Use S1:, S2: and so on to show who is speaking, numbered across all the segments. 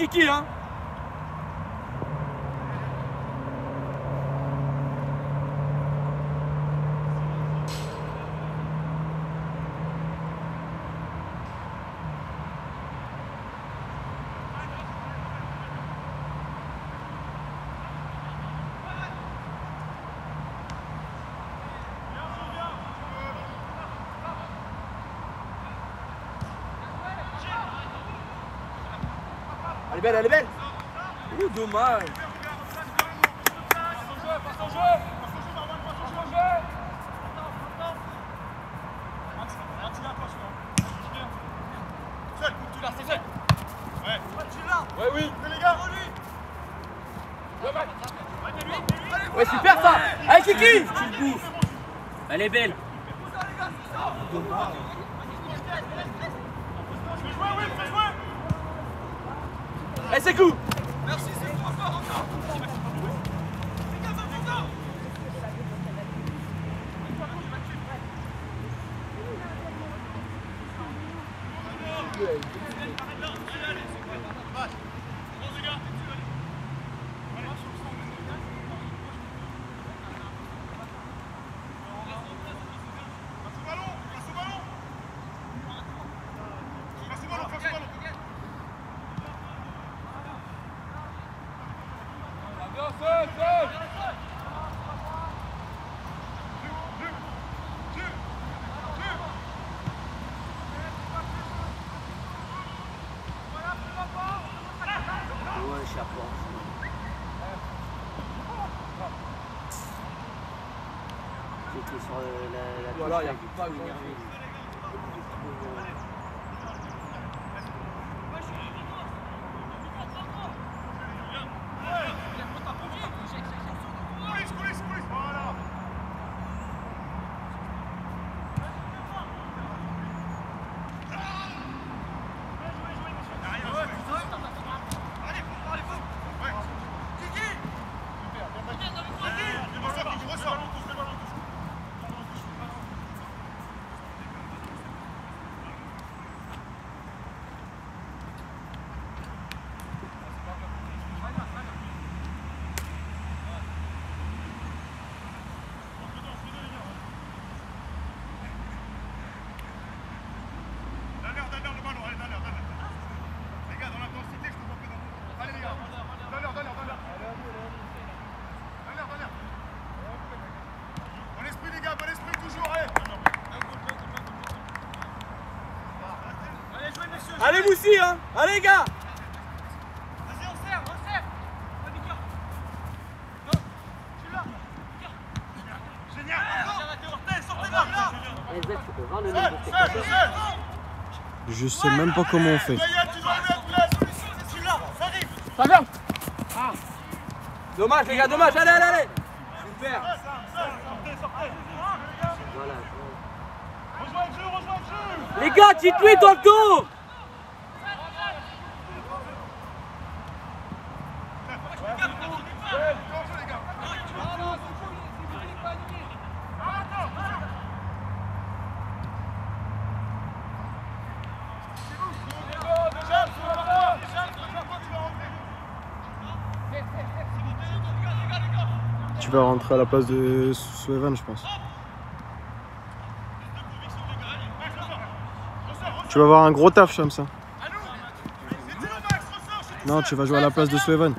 S1: Allez, allez Kiki hein Elle est belle, elle est belle. Ouh, dommage. Ouais, oui. Ouais, super ça. Allez, Kiki.
S2: Tu le bouffes. Elle est belle.
S1: Allez, c'est cool
S2: Ouais, chapeau. J'étais sur euh, la, la
S1: Voilà,
S2: touche,
S1: y a
S2: là,
S1: pas
S2: j'étais
S1: grand-
S2: énervé.
S3: Bon esprit les gars, bon esprit toujours, allez Allez jouez messieurs
S1: Allez, Moussi hein Allez, les gars
S3: Vas-y on serre, serre Génial
S2: Eh,
S4: Je sais même pas comment on fait.
S1: Ah. Dommage, les gars, dommage Allez, allez, allez Super
S3: Sortez, sortez
S2: Voilà.
S3: Rejoins le jeu, rejoins le jeu
S1: Les gars, dites-lui dans le dos
S4: Tu vas rentrer à la place de Suevan, je pense. Tu vas avoir un gros taf, Shams. hein. Non, tu vas jouer à la place de Suevan.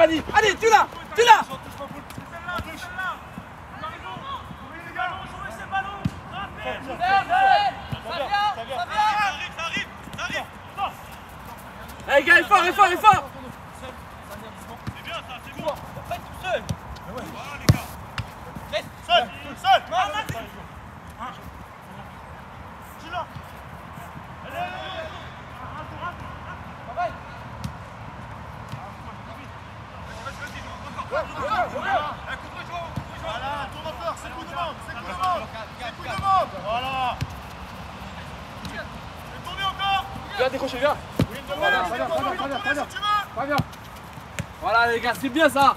S3: Eh, allez, tu l'as, tu l'as. Allez, gars, il est fort,
S1: il est fort, il est fort. regarde, c'est
S3: bien ça.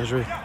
S4: Bien joué.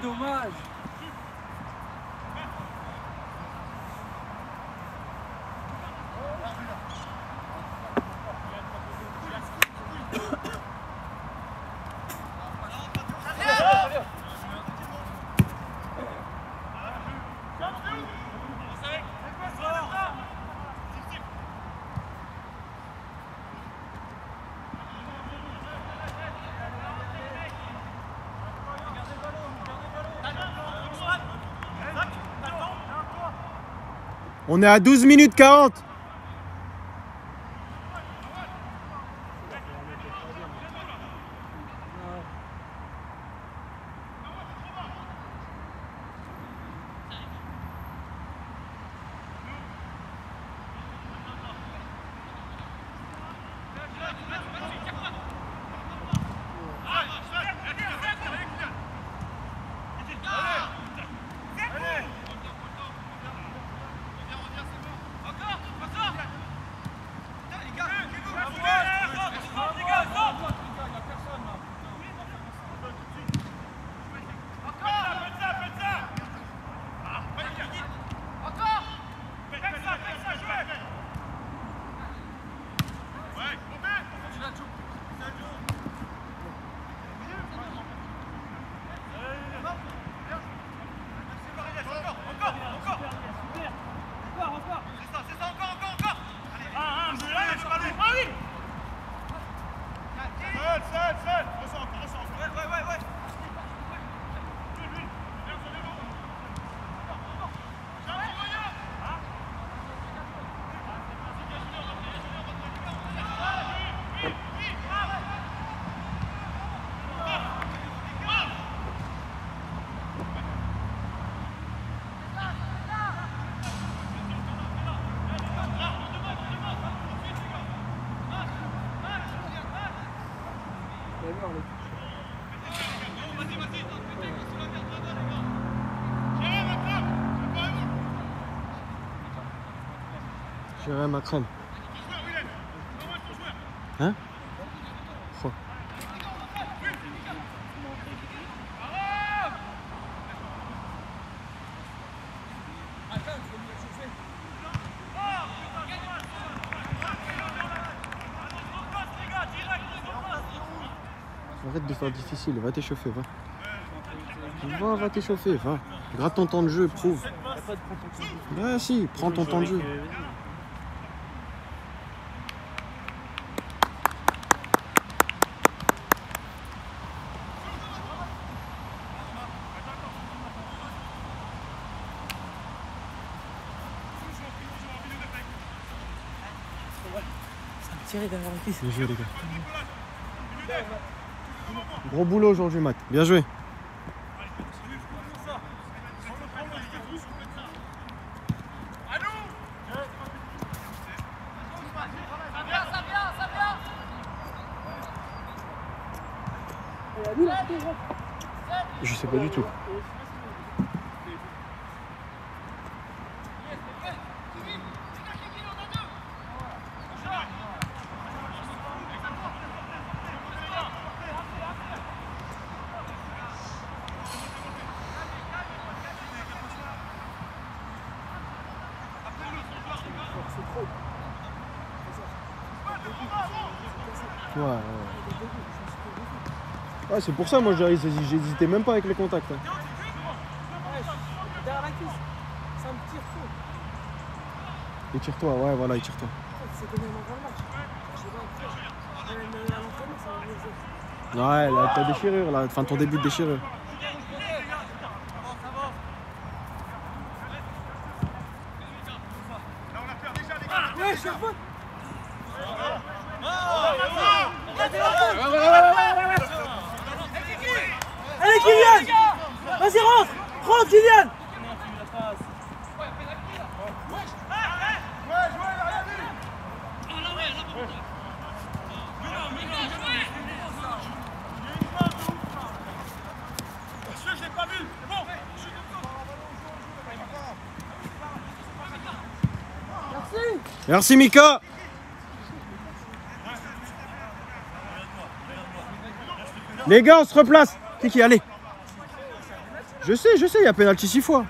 S1: Ah dommage
S4: On est à 12 minutes 40. Seul, seul, seul Recentre, recentre Ouais, ouais, ouais, ouais Lui, lui Viens, sur les mots Tiens, moyen Gérard, attrape Préparez-vous J'irai ma crème.
S5: Ton joueur, Willem Envoie ton joueur
S4: Hein Oh. Arrête de faire difficile, va t'échauffer, va. Va, va t'échauffer, va. Gratte ton temps de jeu, prouve. Ouais, si, prends ton temps de jeu. Bien joué, les gars. Gros boulot aujourd'hui, Matt. Bien joué. C'est pour ça, moi, j'hésitais même pas avec les contacts. Hein. Et tire-toi, ouais, voilà, il tire-toi. Ouais, là, ta déchirure, là, enfin ton début de déchirure. Merci Mika. Les gars, on se replace. Kiki, allez. Je sais, je sais, il y a pénalty six fois.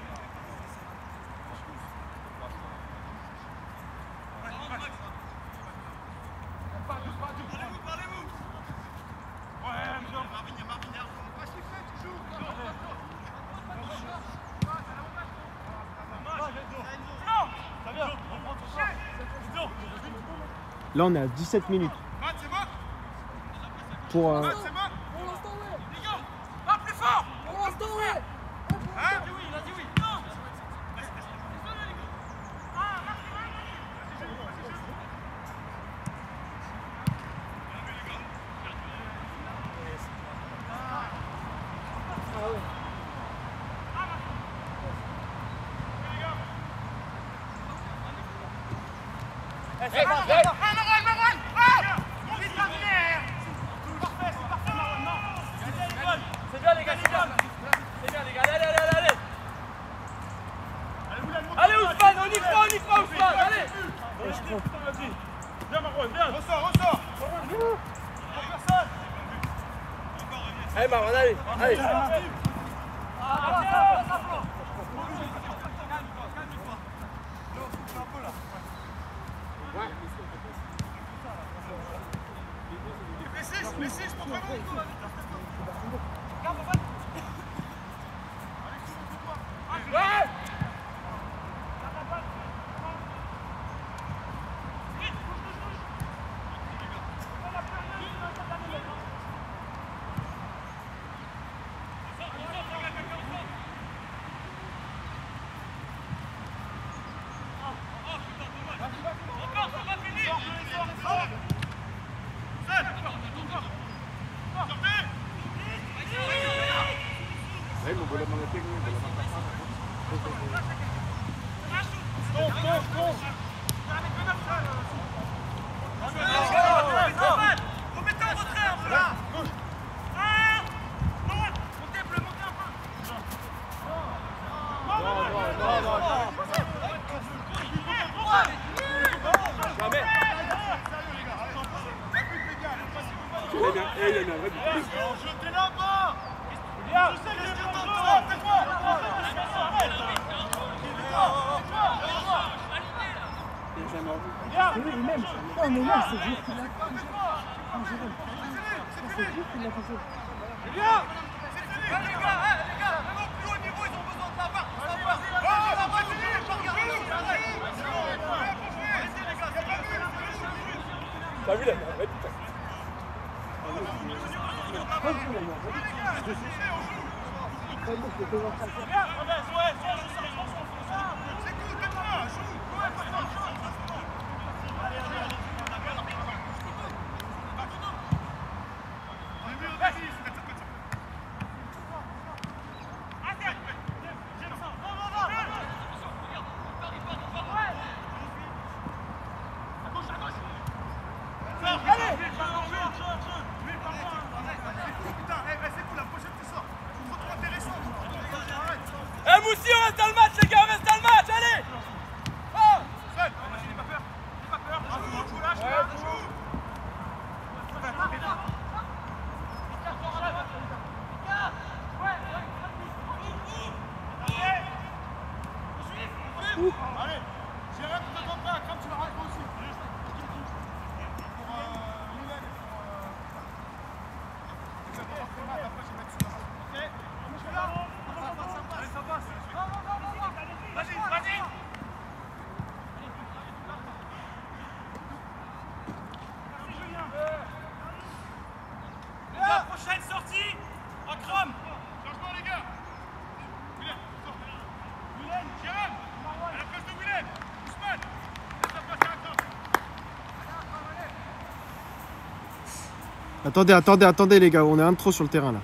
S4: Là, on est à 17 minutes.
S3: Preciso, preciso, por favor. Calma, vai.
S1: T'as vu
S3: la
S1: putain.
S4: Attendez, attendez, attendez les gars, on est un de trop sur le terrain là.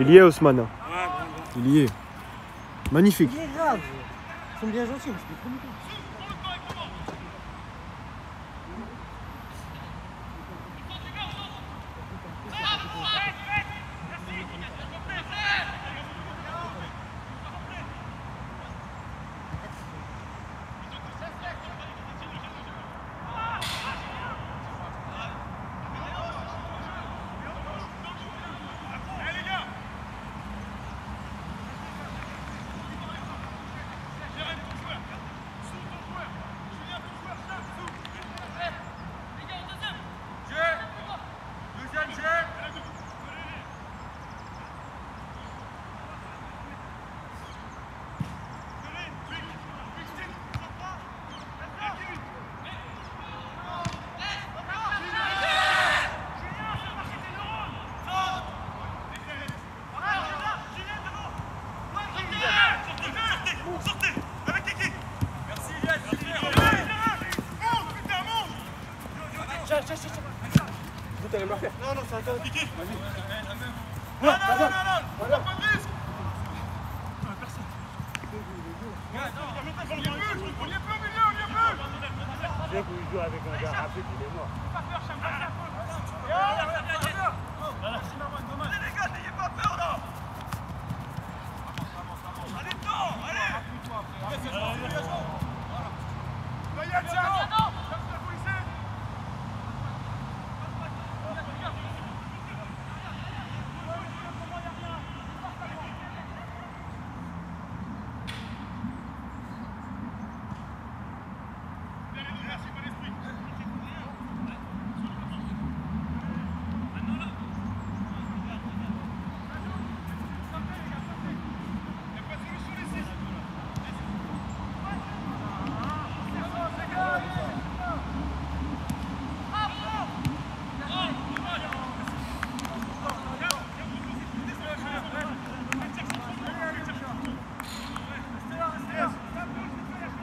S4: Il y est Osman. Il y est. Magnifique.
S3: Ils sont bien gentils, mais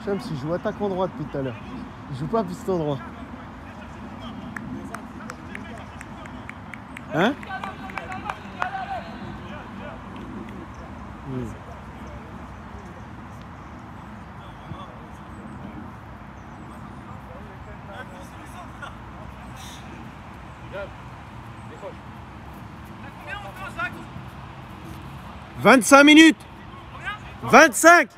S6: Chams, il
S4: joue attaquant droit depuis tout à l'heure. Il joue pas piston droit. Hein
S1: oui.
S2: Vingt-cinq minutes Vingt-cinq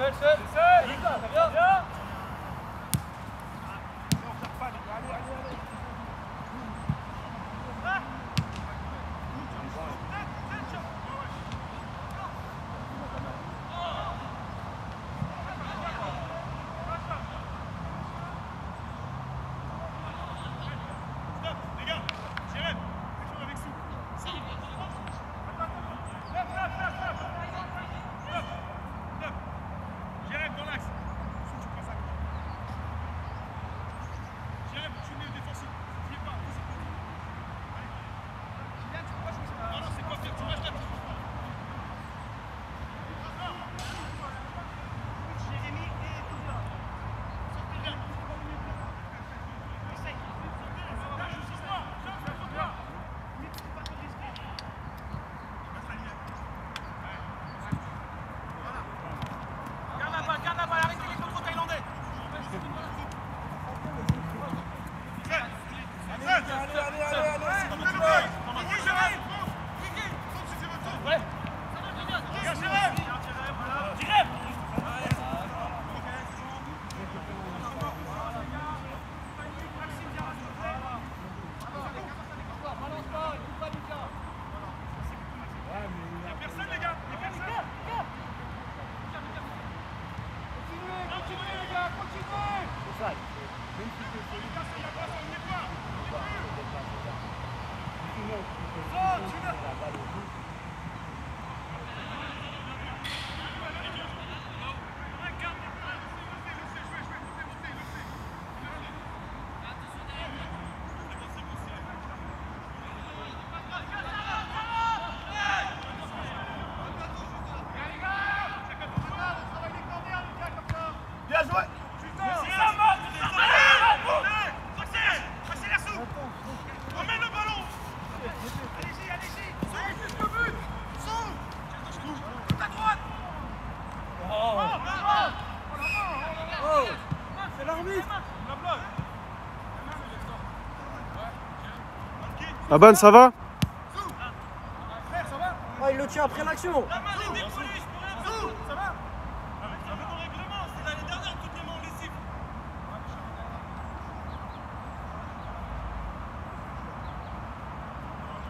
S3: Certo, certo.
S4: Aban, ça va
S3: Frère, ça va
S2: Oh, il le tient après l'action.
S3: La main est décollée, je peux rien faire Sous, ça va Ça va dans le règlement, c'est l'année dernière, toutes les mains on les cible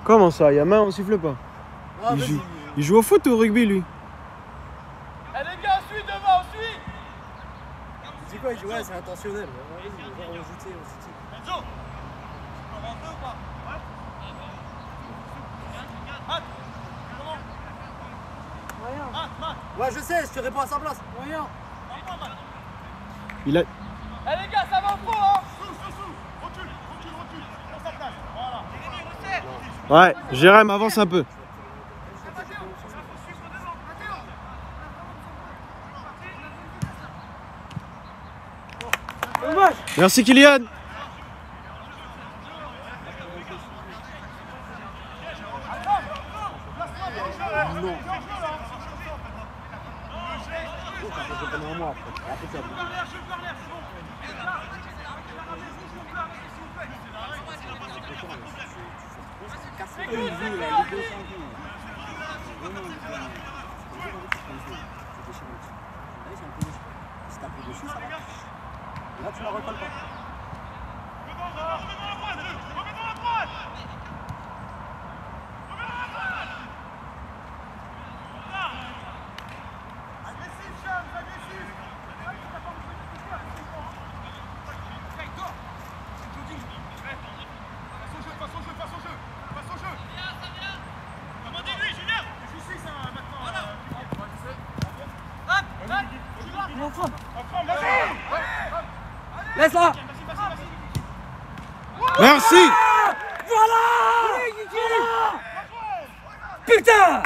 S4: Comment ça Y'a main, on siffle pas.
S2: Ah,
S4: il, joue, il joue au foot ou au rugby lui.
S3: Eh les gars, suis devant, suis
S2: Tu dis quoi Il dit ouais, c'est intentionnel. Ouais, on joue, tu sais, on se tire.
S3: Enzo Tu peux rentrer ou pas Ouais Matt Comment
S1: Rien,
S3: Matt, Matt
S2: Ouais, je sais, je te réponds à sa place.
S3: Matt
S4: Il a...
S3: Eh les gars, ça va au hein. Sous, sous, sous Recule, recule, recule. Prends sa place, voilà.
S4: Ouais, Jérém, avance un peu. Merci Kylian.
S2: Laisse là
S4: Merci.
S2: Voilà. Putain.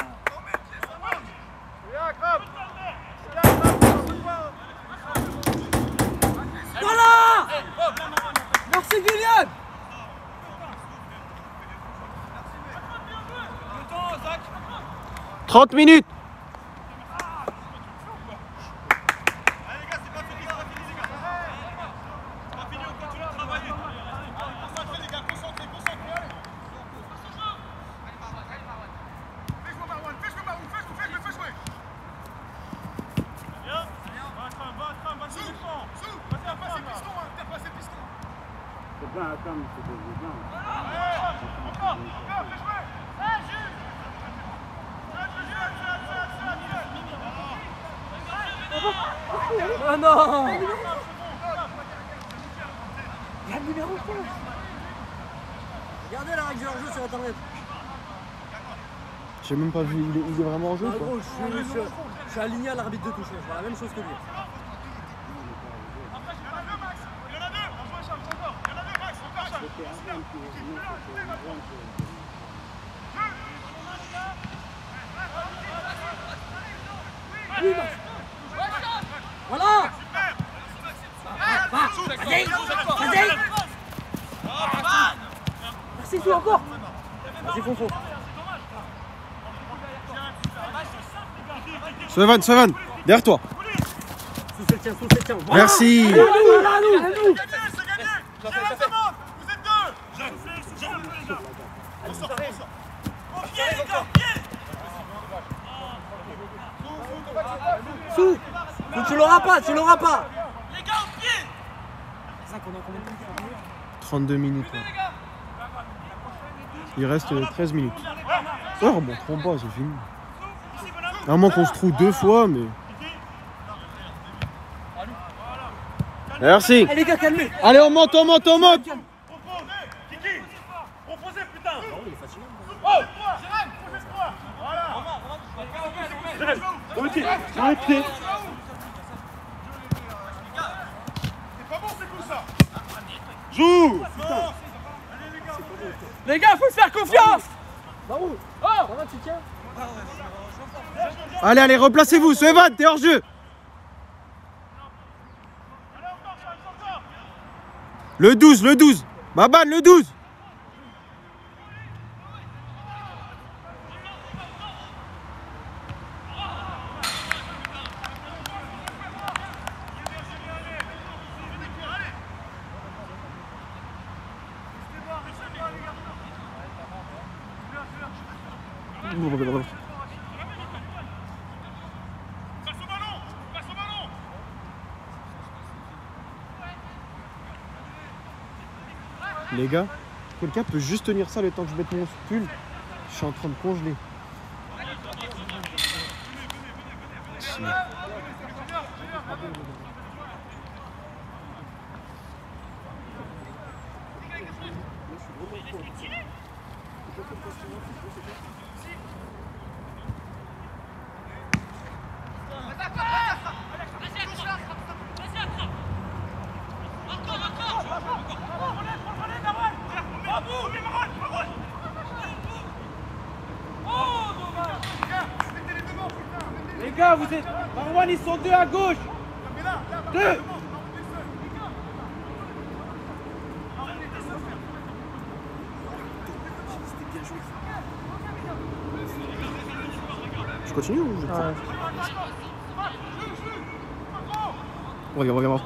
S2: Voilà. Merci Kylian
S4: 30 minutes.
S3: Allez les gars, c'est pas fini, c'est pas fini les gars C'est pas fini, on continue de travailler Concentrez les gars, concentrez, concentrez, allez Fais jouer Marwan, fais jouer Marwan, fais jouer, fais jouer, fais jouer Bien Va Tram, va Tram, vas-y défends Vas-y, t'as passé piston, hein, t'as passé piston Ouais, encore, encore, fais jouer Ouais, Jules Jules, Jules, Jules, Jules, Jules, Jules
S2: Oh non
S1: Il y a le numéro 15.
S2: Regardez la règle du hors-jeu sur internet.
S4: J'ai même pas vu. Il est, il est vraiment en jeu
S2: Ah
S4: quoi.
S2: gros, je suis, je, je suis aligné à l'arbitre de touche, je vois la même chose que lui.
S3: Après, il y en a deux, Max Il y en a deux On joue à Charles, encore Il y en a deux, Max Encore Charles
S2: Voilà
S1: Merci, encore.
S2: Vas-y, Fonfon.
S4: Sevan, Sevan, derrière toi. Merci.
S2: Sous Sous, tu l'auras pas, tu l'auras pas
S3: Les gars, au pied
S4: 32 minutes. Il reste euh, 13 minutes. Ouais, remonteront pas, c'est fini. À moins qu'on se trouve deux fois, mais. Merci.
S2: Allez gars, calmez
S4: Allez, on monte, on monte, on monte.
S3: Proposez Kiki Proposez, putain
S2: Il est fatigué.
S3: Oh Jérém, dans les pieds, dans les pieds. C'est pas bon, c'est cool ça. Joue
S1: Les gars, faut se faire confiance
S2: Barou,
S1: Oh
S2: ça va, tu tiens
S4: Replacez-vous. Evan, t'es hors jeu. Le 12, le 12. Baban, le 12. Les gars, quelqu'un peut juste tenir ça le temps que je mette mon pull Je suis en train de congeler
S1: gars, vous ils sont deux à gauche Deux
S4: Je continue ou je...
S2: Ouais.
S4: Regarde, regarde.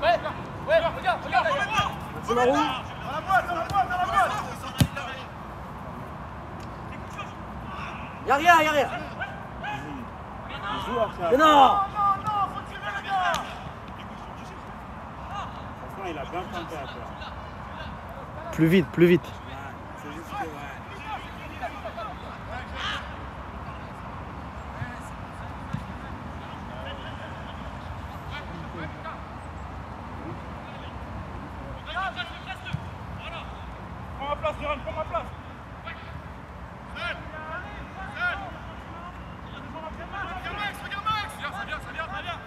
S1: Ouais, ouais, regarde, regarde
S2: C'est Barou
S3: Dans la boîte, dans la boîte, dans la boîte
S7: Y'a rien, y'a rien. Mais non
S3: Non, non, faut tirer les gars
S8: Franchement, il a bien planté à toi.
S4: Plus vite, plus vite.
S8: C'est juste que, ouais.
S3: Prends ma place, Jérém, prends ma place Regarde Max, regarde Max Ça vient, ça vient, ça vient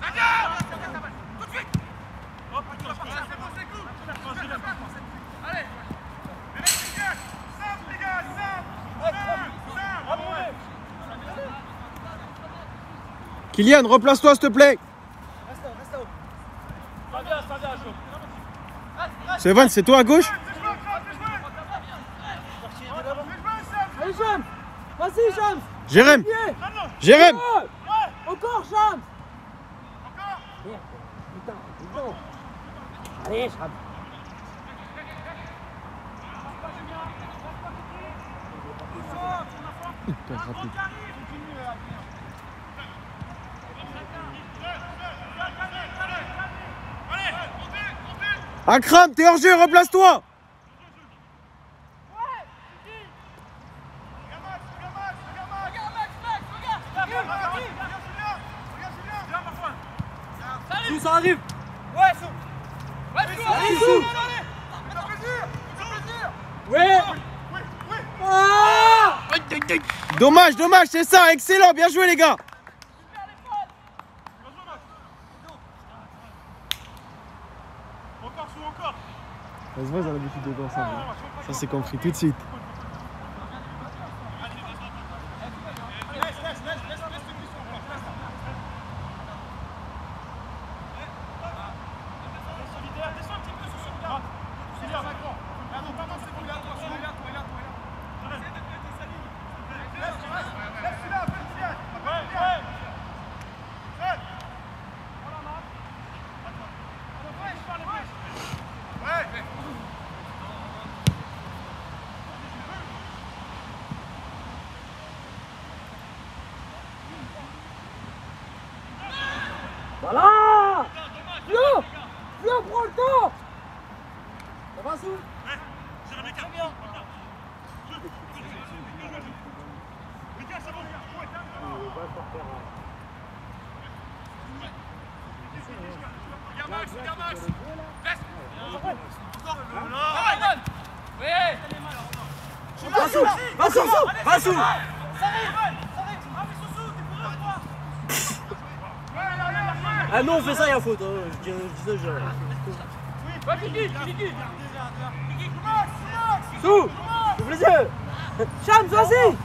S3: Ça vient Tout de suite Hop, c'est bon, c'est cool Allez Mais les gars, simple les gars, simple Simple, simple
S4: Kylian, replace-toi s'il te plaît.
S1: Chaud
S4: C'est toi à gauche
S2: Allez, James Vas-y, James
S4: Jérém, Jérém.
S2: Encore, James putain Allez, James
S4: Putain, rapide. Akram, t'es hors jeu, replace-toi.
S1: Sous, ça arrive. Ouais, Sous Ouais, Sous Allez, Sous Ouais.
S4: Dommage, dommage, c'est ça, excellent, bien joué les gars.
S3: Encore sous encore
S4: Ça se danser. Ça, c'est compris tout de suite.
S3: Laisse, laisse, laisse, laisse, laisse tes cuissons encore, laisse ça. Solidaire, descends un petit peu sur son gars. C'est bien, d'accord. Ah non, pardon, c'est bon, regarde-toi, regarde-toi, regarde-toi, regarde-toi. Laisse, laisse, laisse celui-là, fais le tien. Ouais, ouais. Fais. Ouais.
S2: Voilà. Viens Viens, prends le temps. Ça va, Sous
S3: Les gars, c'est
S2: Ah non, on fait ça, il y a faute. hein. Je dis je dis ça, je-
S1: Va, Kiki, Kiki.
S2: Sous Ouvre les yeux Chams, vas-y.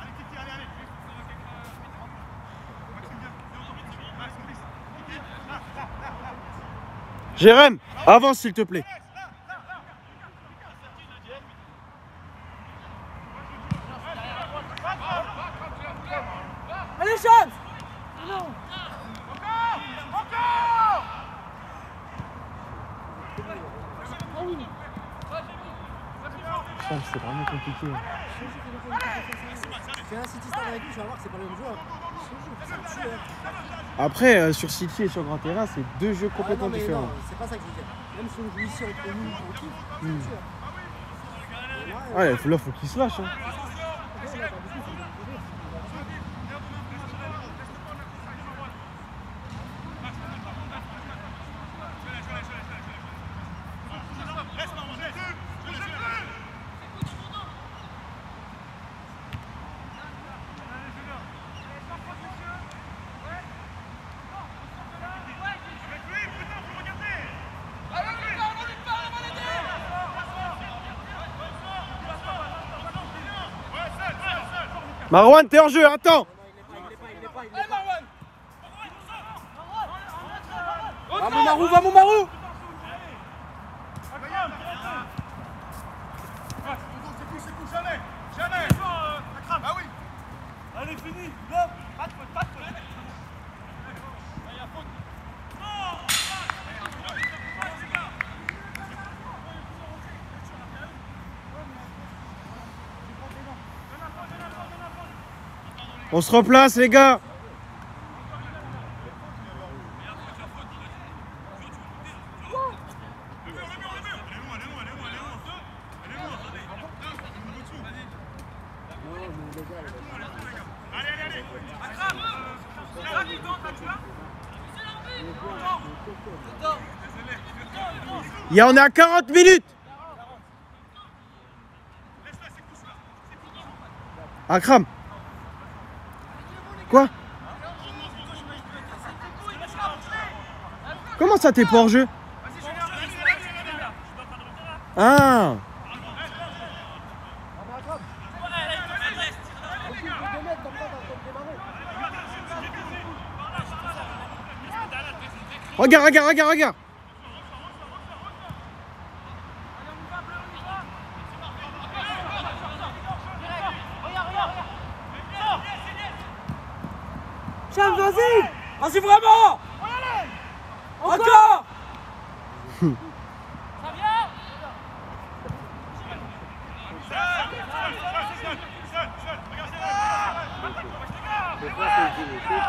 S3: Allez, Kiki, allez, allez. Maxime, viens. Max, glisse. Kiki, là, là, là, là.
S4: Jérém, avance s'il te plaît.
S2: Allez, Chams
S4: C'est vraiment compliqué.
S2: Fais un City Star avec lui, tu vas voir que c'est pas le même joueur. Je te jure, ça me tue, hein.
S4: Après, euh, sur City et sur Grand Terrain, c'est deux jeux
S2: Ah
S4: complètement
S2: non, mais
S4: différents.
S2: c'est pas ça que je veux dire. Même si on joue ici entre nous, là,
S4: Ah, là, faut- là, faut qu'il se lâche. Hein.
S2: ouais, là, bah, du coup, faut le jouer.
S3: Laisse, maman, laisse. Je laisse, je laisse. Avec lui, putain, faut le regarder. Ouais, seul, seul, seul.
S4: Marwan, t'es en jeu, attends.
S2: Va mon marou, va mon marou
S3: C'est cool, c'est cool, jamais, jamais. Ah oui.
S9: Allez, fini. Pas de faute, pas de faute.
S4: On se replace, les gars. Il y en a 40 minutes Akram Quoi Ça t'es pas hors jeu. Ah. Regarde, regarde, regarde, regarde
S2: Chams, vas-y Vas-y vraiment Encore
S4: Euh, 41 minutes.
S3: Toi, tu parles pour de vrai, toi, tu parles pas. Mais là, faut se mettre d'accord, les gars. C'est des cadeaux, c'est déjà le deuxième. Faut se mettre couilles. Allez, les gars.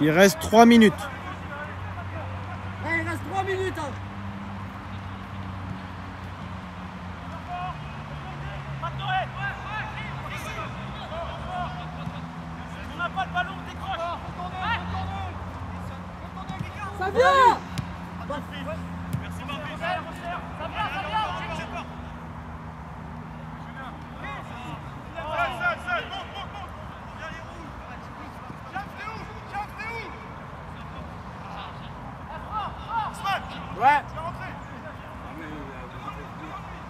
S4: Il reste 3 minutes.
S2: Eh, il reste 3 minutes hein.
S3: Pas de Noël. On n'a pas le ballon, on décroche.
S2: Ça vient
S3: Merci, Barbie. Ça vient, ça vient. Bougez pas. Seul, seul, seul. Monte, monte, monte. Derrière où James, t'es où James, t'es où Ousmane,
S2: Ouais
S3: tu vas rentrer.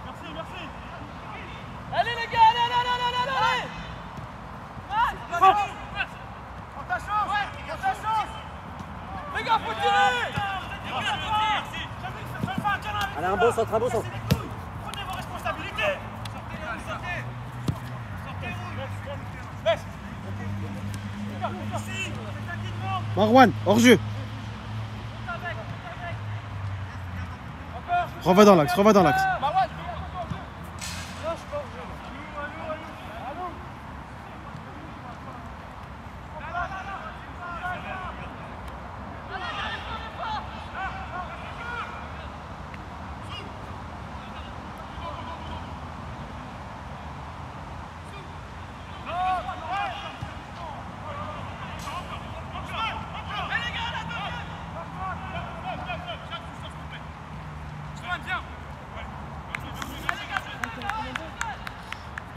S3: Merci, merci.
S1: Allez les gars, allez, allez, allez, allez, allez
S3: Frappe
S1: centre, un beau centre.
S3: Prenez vos responsabilités Sortez-vous, sortez Sortez-vous Laisse Ici C'est un qui demande
S4: Marwan, hors jeu. Reva dans l'axe, reva dans l'axe.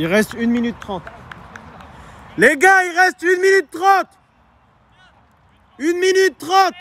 S4: Il reste 1 minute 30. Les gars, il reste 1 minute 30. 1 minute 30.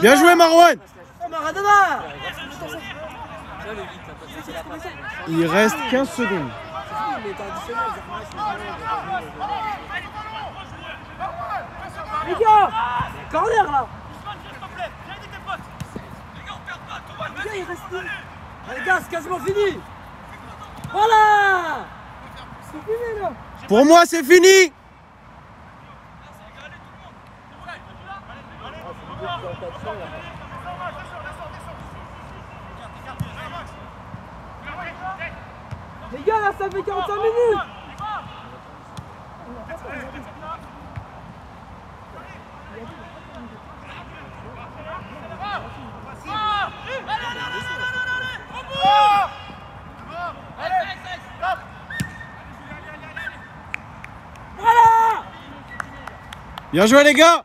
S4: Bien joué, Marwan.
S2: Oh
S4: Il reste 15 secondes.
S2: Les gars Corner là Les gars, il reste... Les gars, c'est quasiment fini Voilà C'est fini là
S4: Pour moi, c'est fini.
S2: Les gars, là, ça fait 45 minutes
S4: Bien joué, les gars.